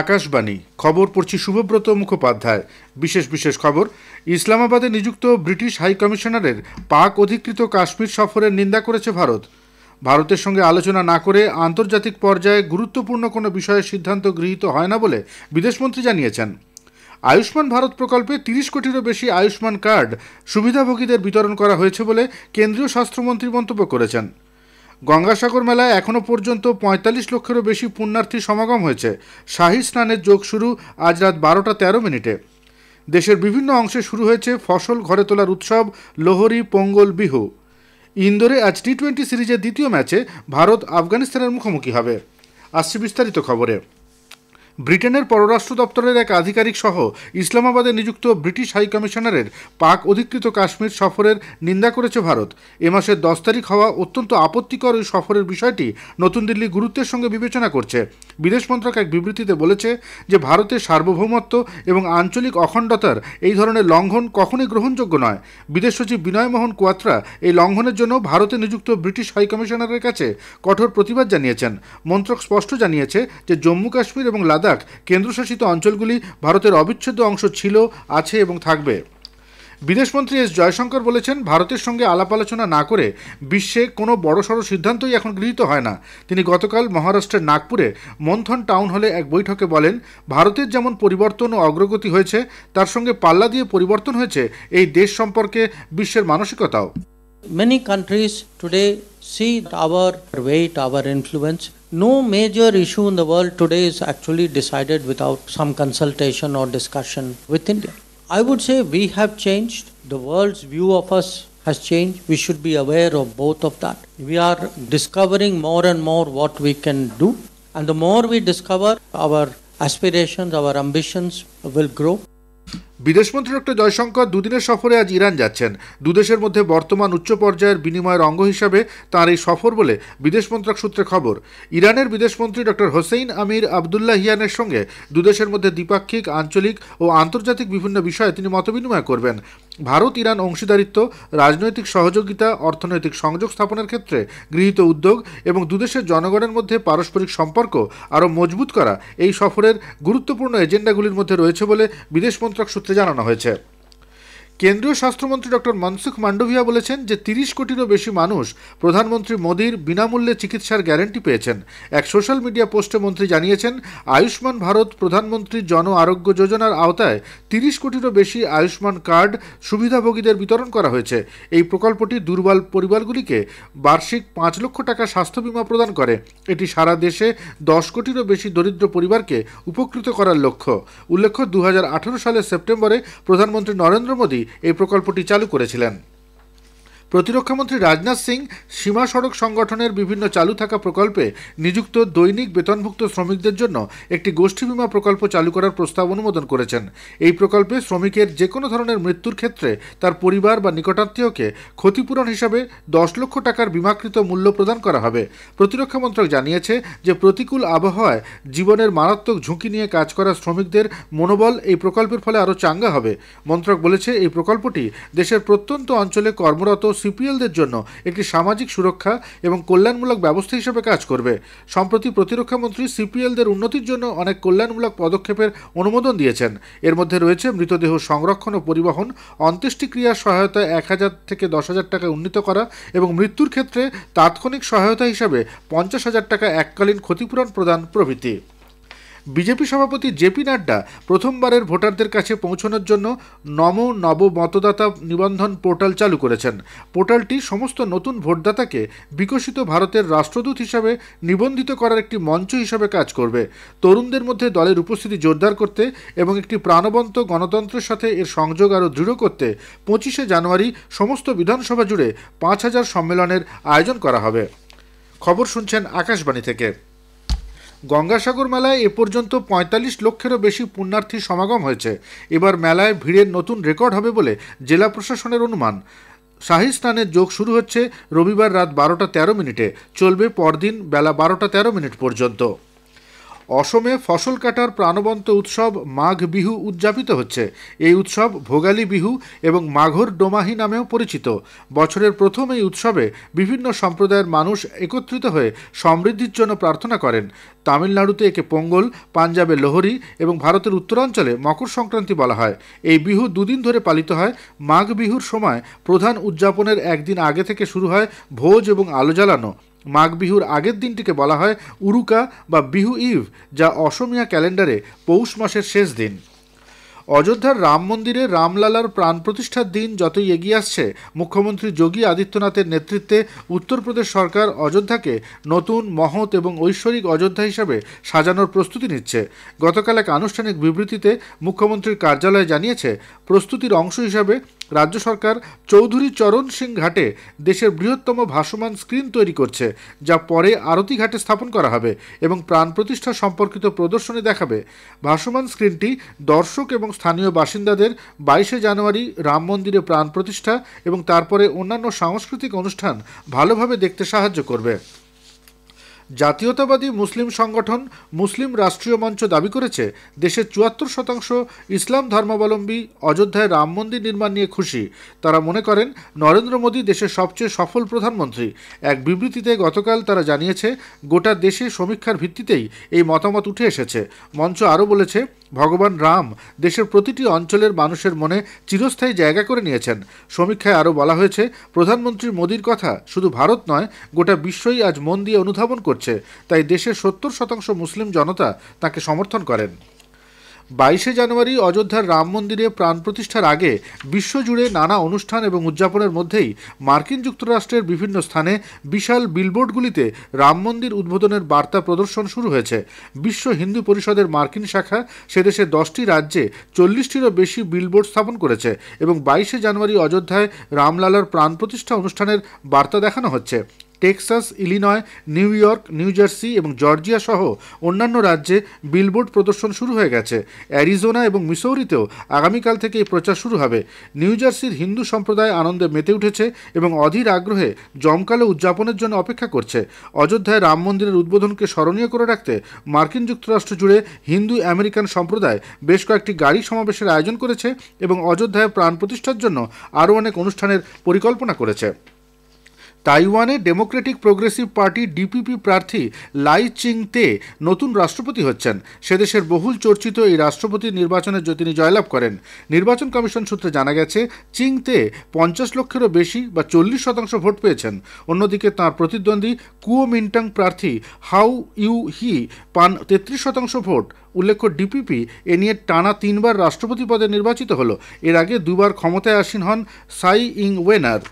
আকাশবাণী। খবর পড়ছি শুভব্রত মুখোপাধ্যায়। বিশেষ বিশেষ খবর, ইসলামাবাদে নিযুক্ত ব্রিটিশ হাই কমিশনারের পাক অধিকৃত কাশ্মীর সফরের নিন্দা করেছে ভারত। ভারতের সঙ্গে আলোচনা না করে আন্তর্জাতিক পর্যায়ে গুরুত্বপূর্ণ কোনো বিষয়ে সিদ্ধান্ত গৃহীত হয় না বলে বিদেশমন্ত্রী জানিয়েছেন। আয়ুষ্মান ভারত প্রকল্পে তিরিশ কোটিরও বেশি আয়ুষ্মান কার্ড সুবিধাভোগীদের বিতরণ করা হয়েছে বলে কেন্দ্রীয় স্বাস্থ্যমন্ত্রী মন্তব্য করেছেন। গঙ্গাসাগর মেলায় এখনও পর্যন্ত পঁয়তাল্লিশ লক্ষেরও বেশি পুণ্যার্থী সমাগম হয়েছে। শাহী স্নানের যোগ শুরু আজ রাত বারোটা তেরো মিনিটে। দেশের বিভিন্ন অংশে শুরু হয়েছে ফসল ঘরে তোলার উৎসব, লোহরি, পোঙ্গল, বিহু। ইন্দোরে আজ টি টোয়েন্টি সিরিজের দ্বিতীয় ম্যাচে ভারত আফগানিস্তানের মুখোমুখি হবে। আসছে বিস্তারিত খবরে। ব্রিটেনের পররাষ্ট্র দপ্তরের এক আধিকারিক সহ ইসলামাবাদে নিযুক্ত ব্রিটিশ হাই কমিশনারের পাক অধিকৃত কাশ্মীর সফরের নিন্দা করেছে ভারত। এ মাসের দশ তারিখ হওয়া অত্যন্ত আপত্তিকর ওই সফরের বিষয়টি নতুন দিল্লি গুরুত্বের সঙ্গে বিবেচনা করছে। বিদেশ মন্ত্রক এক বিবৃতিতে বলেছে যে, ভারতের সার্বভৌমত্ব এবং আঞ্চলিক অখণ্ডতার এই ধরনের লঙ্ঘন কখনোই গ্রহণযোগ্য নয়। বিদেশ সচিব বিনয় মোহন কোয়াত্রা এই লঙ্ঘনের জন্য ভারতে নিযুক্ত ব্রিটিশ হাই কমিশনারের কাছে কঠোর প্রতিবাদ জানিয়েছেন। মন্ত্রক স্পষ্ট জানিয়েছে যে, জম্মু কাশ্মীর এবং লাদাখ কেন্দ্রশাসিত অঞ্চলগুলি ভারতের অবিচ্ছেদ্য অংশ ছিল আছে এবং থাকবে বিদেশমন্ত্রী এস জয়শঙ্কর বলেছেন ভারতের সঙ্গে আলাপ আলোচনা না করে বিশ্বে কোনো বড়সড় সিদ্ধান্তই এখন গৃহীত হয় না তিনি গতকাল মহারাষ্ট্রের নাগপুরে মন্থন টাউন হলে এক বৈঠকে বলেন ভারতের যেমন পরিবর্তন ও অগ্রগতি হয়েছে তার সঙ্গে পাল্লা দিয়ে পরিবর্তন হয়েছে এই দেশ সম্পর্কে বিশ্বের মানসিকতাও Many countries today see our weight, our influence. No major issue in the world today is actually decided without some consultation or discussion with India. I would say we have changed. The world's view of us has changed. We should be aware of both of that. We are discovering more and more what we can do. And the more we discover, our aspirations, our ambitions will grow. বিদেশমন্ত্রী doctor Jaishankar দুদিনের সফরে আজ Iran যাচ্ছেন। দুদেশের মধ্যে বর্তমান উচ্চ পর্যায়ের বিনিময়ের অঙ্গ হিসাবে তাঁর এই সফর বলে বিদেশ মন্ত্রক সূত্রে খবর। ইরানের বিদেশমন্ত্রী ডক্টর হোসেইন আমির আবদুল্লাহ হিয়ানের সঙ্গে দুদেশের মধ্যে দ্বিপাক্ষিক, আঞ্চলিক ও আন্তর্জাতিক বিভিন্ন বিষয়ে তিনি মতবিনিময় করবেন। ভারত, ইরান অংশীদারিত্ব, রাজনৈতিক সহযোগিতা, অর্থনৈতিক সংযোগ স্থাপনের ক্ষেত্রে গৃহীত উদ্যোগ এবং দুদেশের জনগণের মধ্যে পারস্পরিক সম্পর্ক আরও মজবুত করা এই সফরের গুরুত্বপূর্ণ এজেন্ডাগুলির মধ্যে রয়েছে বলে বিদেশ মন্ত্রক সূত্রে জানানো হয়েছে। কেন্দ্রীয় স্বাস্থ্যমন্ত্রী ডক্টর মনসুখ মান্ডভিয়া বলেছেন যে তিরিশ কোটিরও বেশি মানুষ প্রধানমন্ত্রী মোদীর বিনামূল্যে চিকিৎসার গ্যারান্টি পেয়েছেন। এক সোশ্যাল মিডিয়া পোস্টে মন্ত্রী জানিয়েছেন, আয়ুষ্মান ভারত প্রধানমন্ত্রী জন আরোগ্য যোজনার আওতায় তিরিশ কোটিরও বেশি আয়ুষ্মান কার্ড সুবিধাভোগীদের বিতরণ করা হয়েছে। এই প্রকল্পটি দুর্বল পরিবারগুলিকে বার্ষিক পাঁচ লক্ষ টাকা স্বাস্থ্য বিমা প্রদান করে। এটি সারা দেশে দশ কোটিরও বেশি দরিদ্র পরিবারকে উপকৃত করার লক্ষ্য। উল্লেখ্য দু হাজার আঠেরো সালের সেপ্টেম্বরে প্রধানমন্ত্রী নরেন্দ্র মোদী এই প্রকল্পটি চালু করেছিলেন। প্রতিরক্ষামন্ত্রী রাজনাথ সিং সীমা সড়ক সংগঠনের বিভিন্ন চালু থাকা প্রকল্পে নিযুক্ত দৈনিক বেতনভুক্ত শ্রমিকদের জন্য একটি গোষ্ঠী বিমা প্রকল্প চালু করার প্রস্তাব অনুমোদন করেছেন। এই প্রকল্পে শ্রমিকের যে কোনো ধরনের মৃত্যুর ক্ষেত্রে তার পরিবার বা নিকটাত্মীয়কে ক্ষতিপূরণ হিসাবে দশ লক্ষ টাকার বিমাকৃত মূল্য প্রদান করা হবে। প্রতিরক্ষা মন্ত্রক জানিয়েছে যে প্রতিকূল আবহাওয়ায় জীবনের মারাত্মক ঝুঁকি নিয়ে কাজ করা শ্রমিকদের মনোবল এই প্রকল্পের ফলে আরও চাঙ্গা হবে। মন্ত্রক বলেছে, এই প্রকল্পটি দেশের প্রত্যন্ত অঞ্চলে কর্মরত সিপিএলদের জন্য একটি সামাজিক সুরক্ষা এবং কল্যাণমূলক ব্যবস্থা হিসেবে কাজ করবে। সম্প্রতি প্রতিরক্ষামন্ত্রী সিপিএলদের উন্নতির জন্য অনেক কল্যাণমূলক পদক্ষেপের অনুমোদন দিয়েছেন। এর মধ্যে রয়েছে মৃতদেহ সংরক্ষণ ও পরিবহন অন্ত্যেষ্টিক্রিয়ার সহায়তা এক হাজার থেকে দশ হাজার টাকা উন্নীত করা এবং মৃত্যুর ক্ষেত্রে তাৎক্ষণিক সহায়তা হিসাবে পঞ্চাশ হাজার টাকা এককালীন ক্ষতিপূরণ প্রদান প্রভৃতি। বিজেপি সভাপতি জেপি নাড্ডা প্রথমবারের ভোটারদের কাছে পৌঁছানোর জন্য নম নব মতদাতা নিবন্ধন পোর্টাল চালু করেছেন। পোর্টালটি সমস্ত নতুন ভোটদাতাকে বিকশিত ভারতের রাষ্ট্রদূত হিসাবে নিবন্ধিত করার একটি মঞ্চ হিসাবে কাজ করবে। তরুণদের মধ্যে দলের উপস্থিতি জোরদার করতে এবং একটি প্রাণবন্ত গণতন্ত্রের সাথে এর সংযোগ আরও দৃঢ় করতে পঁচিশে জানুয়ারি সমস্ত বিধানসভা জুড়ে পাঁচ হাজার সম্মেলনের আয়োজন করা হবে। খবর শুনছেন আকাশবাণী থেকে। গঙ্গাসাগর মেলায় এ পর্যন্ত পঁয়তাল্লিশ লক্ষেরও বেশি পুণ্যার্থী সমাগম হয়েছে। এবার মেলায় ভিড়ের নতুন রেকর্ড হবে বলে জেলা প্রশাসনের অনুমান। শাহী স্নানের যোগ শুরু হচ্ছে রবিবার রাত বারোটা তেরো মিনিটে। চলবে পরদিন বেলা বারোটা তেরো মিনিট পর্যন্ত। অসমে ফসল কাটার প্রাণবন্ত উৎসব মাঘ বিহু উদযাপিত হচ্ছে। এই উৎসব ভোগালী বিহু এবং মাঘর ডোমাহি নামেও পরিচিত। বছরের প্রথম এই উৎসবে বিভিন্ন সম্প্রদায়ের মানুষ একত্রিত হয়ে সমৃদ্ধির জন্য প্রার্থনা করেন। তামিলনাড়ুতে একে পোঙ্গল, পাঞ্জাবে লোহরি এবং ভারতের উত্তরাঞ্চলে মকর সংক্রান্তি বলা হয়। এই বিহু দুদিন ধরে পালিত হয়। মাঘ বিহুর সময় প্রধান উদযাপনের একদিন আগে থেকে শুরু হয় ভোজ এবং আলো জ্বালানো। মাঘ বিহুর আগের দিনটিকে বলা হয় উরুকা বা বিহু ইভ, যা অসমীয়া ক্যালেন্ডারে পৌষ মাসের শেষ দিন। অযোধ্যার রাম মন্দিরে রামলালার প্রাণ প্রতিষ্ঠার দিন যতই এগিয়ে আসছে, মুখ্যমন্ত্রী যোগী আদিত্যনাথের নেতৃত্বে উত্তরপ্রদেশ সরকার অযোধ্যাকে নতুন, মহৎ এবং ঐশ্বরিক অযোধ্যা হিসাবে সাজানোর প্রস্তুতি নিচ্ছে। গতকাল এক আনুষ্ঠানিক বিবৃতিতে মুখ্যমন্ত্রীর কার্যালয় জানিয়েছে, প্রস্তুতির অংশ হিসাবে রাজ্য সরকার চৌধুরী চরণ সিং ঘাটে দেশের বৃহত্তম ভাসমান স্ক্রিন তৈরি করছে, যা পরে আরতি ঘাটে স্থাপন করা হবে এবং প্রাণ প্রতিষ্ঠা সম্পর্কিত প্রদর্শনী দেখাবে। ভাসমান স্ক্রিনটি দর্শক এবং স্থানীয় বাসিন্দাদের বাইশে জানুয়ারি রাম মন্দিরে প্রাণ প্রতিষ্ঠা এবং তারপরে অন্যান্য সাংস্কৃতিক অনুষ্ঠান ভালোভাবে দেখতে সাহায্য করবে। জাতীয়তাবাদী মুসলিম সংগঠন মুসলিম রাষ্ট্রীয় মঞ্চ দাবি করেছে, দেশের চুয়াত্তর শতাংশ ইসলাম ধর্মাবলম্বী অযোধ্যায় রাম মন্দির নির্মাণ নিয়ে খুশি। তারা মনে করেন, নরেন্দ্র মোদী দেশের সবচেয়ে সফল প্রধানমন্ত্রী। এক বিবৃতিতে গতকাল তারা জানিয়েছে, গোটা দেশে সমীক্ষার ভিত্তিতেই এই মতামত উঠে এসেছে। মঞ্চ আরও বলেছে, ভগবান রাম দেশের প্রতিটি অঞ্চলের মানুষের মনে চিরস্থায়ী জায়গা করে নিয়েছেন। সমীক্ষায় আরও বলা হয়েছে, প্রধানমন্ত্রী মোদীর কথা শুধু ভারত নয়, গোটা বিশ্বই আজ মন দিয়ে অনুধাবন করছে। তাই দেশের সত্তর শতাংশ মুসলিম জনতা তাকে সমর্থন করেন। বাইশে জানুয়ারি অযোধ্যার রাম মন্দিরে প্রাণ প্রতিষ্ঠার আগে বিশ্বজুড়ে নানা অনুষ্ঠান এবং উদযাপনের মধ্যেই মার্কিন যুক্তরাষ্ট্রের বিভিন্ন স্থানে বিশাল বিলবোর্ডগুলিতে রাম মন্দির উদ্বোধনের বার্তা প্রদর্শন শুরু হয়েছে। বিশ্ব হিন্দু পরিষদের মার্কিন শাখা সেদেশের দশটি রাজ্যে চল্লিশটিরও বেশি বিলবোর্ড স্থাপন করেছে এবং বাইশে জানুয়ারি অযোধ্যায় রামলালার প্রাণ প্রতিষ্ঠা অনুষ্ঠানের বার্তা দেখানো হচ্ছে। Texas, Illinois, New York, New Jersey এবং জর্জিয়া সহ অন্যান্য রাজ্যে বিলবোর্ড প্রদর্শন শুরু হয়ে গেছে। অ্যারিজোনা এবং মিসৌরিতেও আগামীকাল থেকে এই প্রচার শুরু হবে। নিউ জার্সির হিন্দু সম্প্রদায় আনন্দে মেতে উঠেছে এবং অধীর আগ্রহে জমকালো উদযাপনের জন্য অপেক্ষা করছে। অযোধ্যায় রাম মন্দিরের উদ্বোধনকে স্মরণীয় করে রাখতে মার্কিন যুক্তরাষ্ট্র জুড়ে হিন্দু আমেরিকান সম্প্রদায় বেশ কয়েকটি গাড়ি সমাবেশের আয়োজন করেছে এবং অযোধ্যায় প্রাণ প্রতিষ্ঠার জন্য আরও অনেক অনুষ্ঠানের পরিকল্পনা করেছে। তাইওয়ানে ডেমোক্রেটিক প্রোগ্রেসিভ পার্টি ডিপিপি প্রার্থী লাই চিং তে নতুন রাষ্ট্রপতি হচ্ছেন। সেদেশের বহুল চর্চিত এই রাষ্ট্রপতি নির্বাচনে তিনি জয়লাভ করেন। নির্বাচন কমিশন সূত্রে জানা গেছে চিং তে পঞ্চাশ লক্ষেরও বেশি বা চল্লিশ শতাংশ ভোট পেয়েছেন। অন্যদিকে তাঁর প্রতিদ্বন্দ্বী কুও মিন্টাং প্রার্থী হাউ ইউ হি পান তেত্রিশ শতাংশ ভোট। উল্লেখ্য ডিপিপি এ নিয়ে টানা তিনবার রাষ্ট্রপতি পদে নির্বাচিত হল। এর আগে দুবার ক্ষমতায় আসীন হন সাই ইং ওয়েনার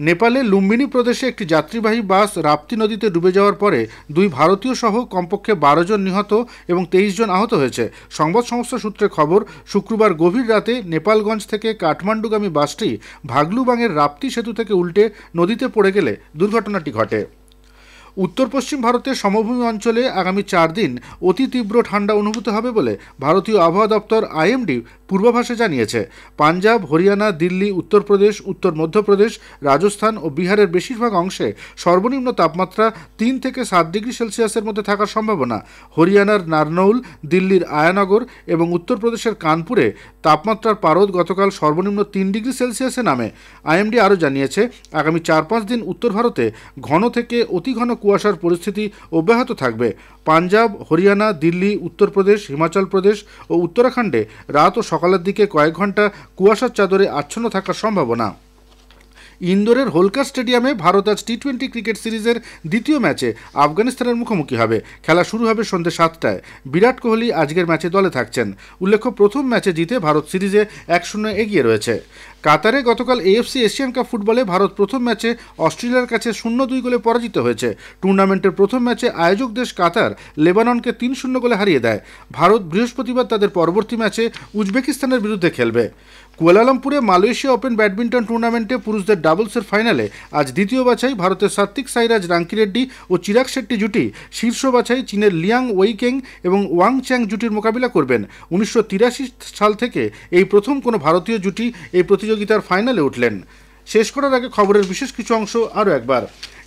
নেপালে লুম্বিনী প্রদেশে একটি যাত্রীবাহী বাস রাপ্তি নদীতে ডুবে যাওয়ার পরে দুই ভারতীয় সহ কমপক্ষে বারো জন নিহত এবং তেইশ জন আহত হয়েছে। সংবাদ সংস্থা সূত্রে খবর, শুক্রবার গভীর রাতে নেপালগঞ্জ থেকে কাঠমান্ডুগামী বাসটি ভাগলুবাংয়ের রাপ্তি সেতু থেকে উল্টে নদীতে পড়ে গেলে দুর্ঘটনাটি ঘটে। উত্তর পশ্চিম ভারতের সমভূমি অঞ্চলে আগামী চার দিন অতি তীব্র ঠান্ডা অনুভূত হবে বলে ভারতীয় আবহাওয়া দপ্তর আইএমডি পূর্বাভাসে জানিয়েছে। পাঞ্জাব, হরিয়ানা, দিল্লি, উত্তরপ্রদেশ, উত্তর মধ্যপ্রদেশ, রাজস্থান ও বিহারের বেশিরভাগ অংশে সর্বনিম্ন তাপমাত্রা তিন থেকে সাত ডিগ্রি সেলসিয়াসের মধ্যে থাকার সম্ভাবনা। হরিয়ানার নারনৌল, দিল্লির আয়ানগর এবং উত্তরপ্রদেশের কানপুরে তাপমাত্রার পারদ গতকাল সর্বনিম্ন তিন ডিগ্রি সেলসিয়াসে নামে। আইএমডি আরও জানিয়েছে, আগামী চার পাঁচ দিন উত্তর ভারতে ঘন থেকে অতি ঘন কুয়াশার পরিস্থিতি অব্যাহত থাকবে। পাঞ্জাব, হরিয়ানা, দিল্লি, উত্তরপ্রদেশ, হিমাচল প্রদেশ ও উত্তরাখণ্ডে রাত ও সকালের দিকে কয়েক ঘণ্টা কুয়াশার চাদরে আচ্ছন্ন থাকার সম্ভাবনা। ইন্দোরের হোলকার স্টেডিয়ামে ভারত আজ টি টোয়েন্টি ক্রিকেট সিরিজের দ্বিতীয় ম্যাচে আফগানিস্তানের মুখোমুখি হবে। খেলা শুরু হবে সন্ধ্যে সাতটায়। বিরাট কোহলি আজকের ম্যাচে দলে থাকছেন। উল্লেখ্য, প্রথম ম্যাচে জিতে ভারত সিরিজে এক শূন্য এগিয়ে রয়েছে। কাতারে গতকাল এএফসি এশিয়ান কাপ ফুটবলে ভারত প্রথম ম্যাচে অস্ট্রেলিয়ার কাছে শূন্য দুই গোলে পরাজিত হয়েছে। টুর্নামেন্টের প্রথম ম্যাচে আয়োজক দেশ কাতার লেবাননকে তিন শূন্য গোলে হারিয়ে দেয়। ভারত বৃহস্পতিবার তাদের পরবর্তী ম্যাচে উজবেকিস্তানের বিরুদ্ধে খেলবে। কুয়ালালামপুরে মালয়েশিয়া ওপেন ব্যাডমিন্টন টুর্নামেন্টে পুরুষদের ডাবলসের ফাইনালে আজ দ্বিতীয় বাছাই ভারতের সাত্বিক সাইরাজ রাঙ্কিরেড্ডি ও চিরাগ শেট্টি জুটি শীর্ষ বাছাই চীনের লিয়াং ওয়েইকেং এবং ওয়াং চ্যাং জুটির মোকাবিলা করবেন। উনিশশো তিরাশি সাল থেকে এই প্রথম কোনো ভারতীয় জুটি এই প্রতিযোগিতার ফাইনালে উঠলেন। শেষ করার আগে খবরের বিশেষ কিছু অংশ আরও একবার।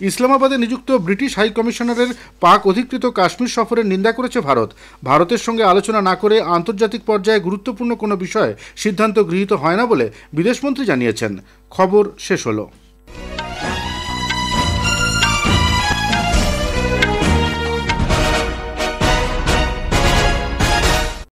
ইসলামাবাদে নিযুক্ত ব্রিটিশ হাই কমিশনারের পাক অধিকৃত কাশ্মীর সফরের নিন্দা করেছে ভারত। ভারতের সঙ্গে আলোচনা না করে আন্তর্জাতিক পর্যায়ে গুরুত্বপূর্ণ কোনো বিষয়ে সিদ্ধান্ত গৃহীত হয় না বলে বিদেশমন্ত্রী জানিয়েছেন। খবর শেষ হলো।